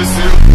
esqueceu.